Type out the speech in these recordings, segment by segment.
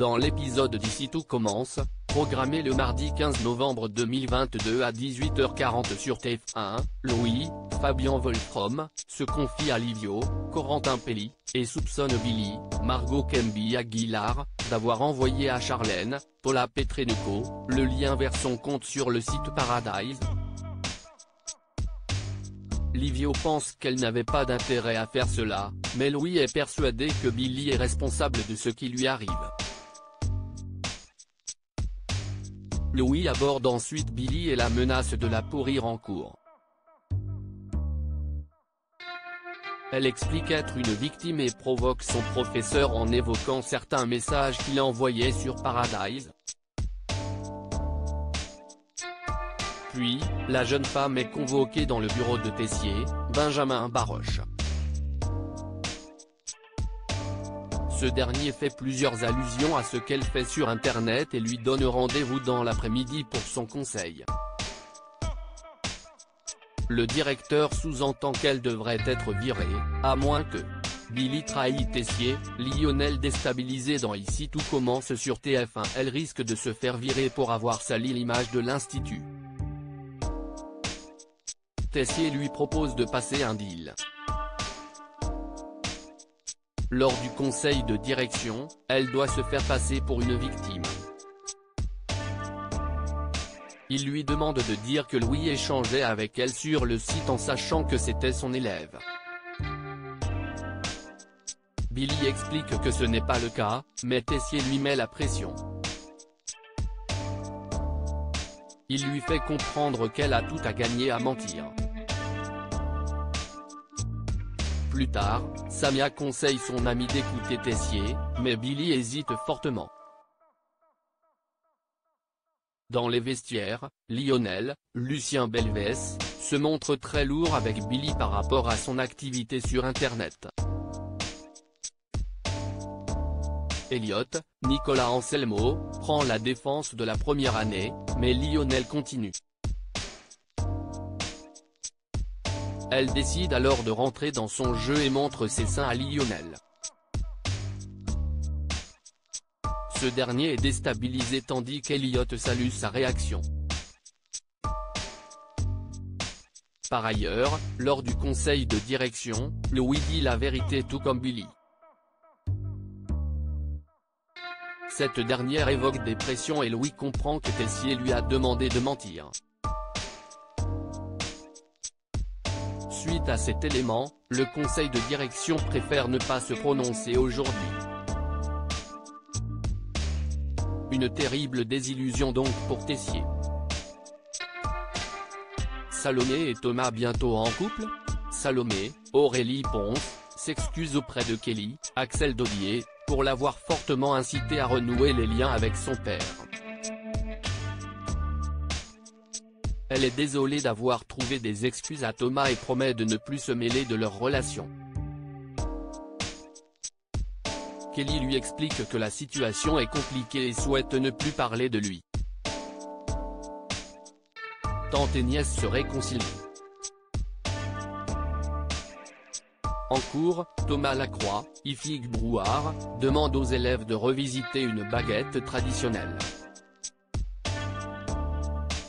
dans l'épisode d'ici tout commence, programmé le mardi 15 novembre 2022 à 18h40 sur TF1, Louis, Fabien Wolfrom, se confie à Livio, Corentin Pelli, et soupçonne Billy, Margot Kemby Aguilar, d'avoir envoyé à Charlène, Paula Petrenuco, le lien vers son compte sur le site Paradise, Livio pense qu'elle n'avait pas d'intérêt à faire cela, mais Louis est persuadé que Billy est responsable de ce qui lui arrive. Louis aborde ensuite Billy et la menace de la pourrir en cours. Elle explique être une victime et provoque son professeur en évoquant certains messages qu'il envoyait sur Paradise. Puis, la jeune femme est convoquée dans le bureau de Tessier, Benjamin Baroche. Ce dernier fait plusieurs allusions à ce qu'elle fait sur internet et lui donne rendez-vous dans l'après-midi pour son conseil. Le directeur sous-entend qu'elle devrait être virée, à moins que Billy trahit Tessier, Lionel déstabilisé dans Ici tout commence sur TF1 elle risque de se faire virer pour avoir sali l'image de l'institut. Tessier lui propose de passer un deal. Lors du conseil de direction, elle doit se faire passer pour une victime. Il lui demande de dire que Louis échangeait avec elle sur le site en sachant que c'était son élève. Billy explique que ce n'est pas le cas, mais Tessier lui met la pression. Il lui fait comprendre qu'elle a tout à gagner à mentir. Plus tard, Samia conseille son ami d'écouter Tessier, mais Billy hésite fortement. Dans les vestiaires, Lionel, Lucien Belvès, se montre très lourd avec Billy par rapport à son activité sur Internet. Elliot, Nicolas Anselmo, prend la défense de la première année, mais Lionel continue. Elle décide alors de rentrer dans son jeu et montre ses seins à Lionel. Ce dernier est déstabilisé tandis qu'Eliott salue sa réaction. Par ailleurs, lors du conseil de direction, Louis dit la vérité tout comme Billy. Cette dernière évoque des pressions et Louis comprend que Tessier lui a demandé de mentir. Suite à cet élément, le conseil de direction préfère ne pas se prononcer aujourd'hui. Une terrible désillusion donc pour Tessier. Salomé et Thomas bientôt en couple Salomé, Aurélie Ponce, s'excuse auprès de Kelly, Axel Dodier, pour l'avoir fortement incité à renouer les liens avec son père. Elle est désolée d'avoir trouvé des excuses à Thomas et promet de ne plus se mêler de leur relation. Kelly lui explique que la situation est compliquée et souhaite ne plus parler de lui. Tante et nièce se réconcilient. En cours, Thomas Lacroix, Ifig Brouard, demande aux élèves de revisiter une baguette traditionnelle.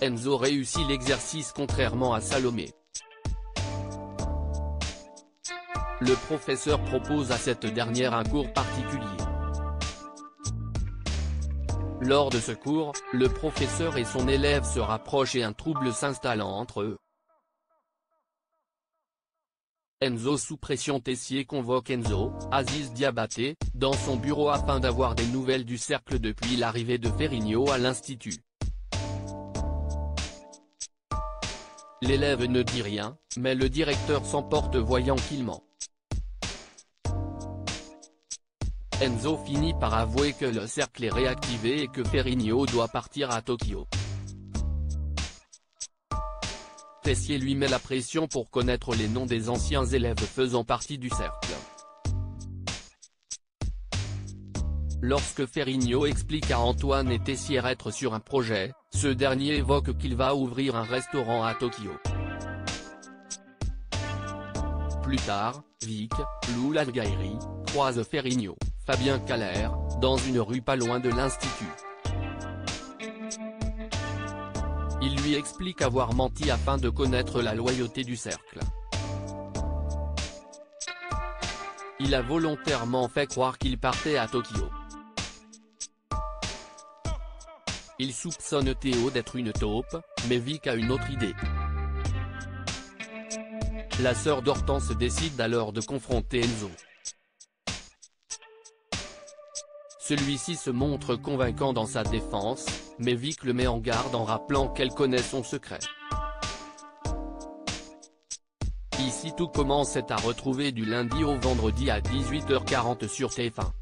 Enzo réussit l'exercice contrairement à Salomé. Le professeur propose à cette dernière un cours particulier. Lors de ce cours, le professeur et son élève se rapprochent et un trouble s'installant entre eux. Enzo sous pression Tessier convoque Enzo, Aziz Diabaté, dans son bureau afin d'avoir des nouvelles du cercle depuis l'arrivée de Ferrigno à l'institut. L'élève ne dit rien, mais le directeur s'emporte voyant qu'il ment. Enzo finit par avouer que le cercle est réactivé et que Ferrigno doit partir à Tokyo. Tessier lui met la pression pour connaître les noms des anciens élèves faisant partie du cercle. Lorsque Ferrigno explique à Antoine et Tessier être sur un projet, ce dernier évoque qu'il va ouvrir un restaurant à Tokyo. Plus tard, Vic, Lou Langairi, croise Ferrigno, Fabien Caler, dans une rue pas loin de l'Institut. Il lui explique avoir menti afin de connaître la loyauté du cercle. Il a volontairement fait croire qu'il partait à Tokyo. Il soupçonne Théo d'être une taupe, mais Vic a une autre idée. La sœur d'Hortense décide alors de confronter Enzo. Celui-ci se montre convaincant dans sa défense, mais Vic le met en garde en rappelant qu'elle connaît son secret. Ici tout commence à retrouver du lundi au vendredi à 18h40 sur TF1.